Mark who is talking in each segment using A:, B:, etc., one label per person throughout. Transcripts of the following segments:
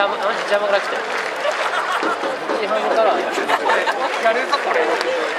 A: 邪魔邪魔が来て日本からやるぞこれ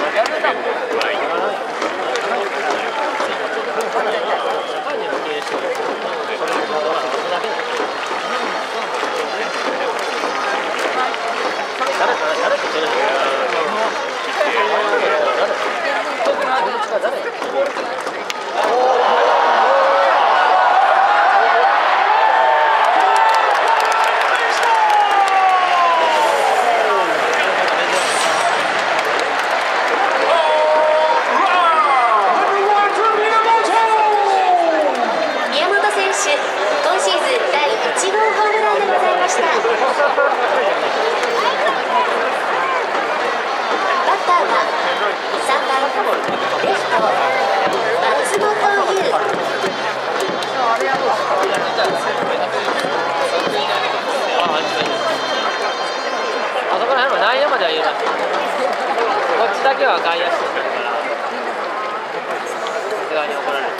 A: だけは外野手だからさすがに怒られる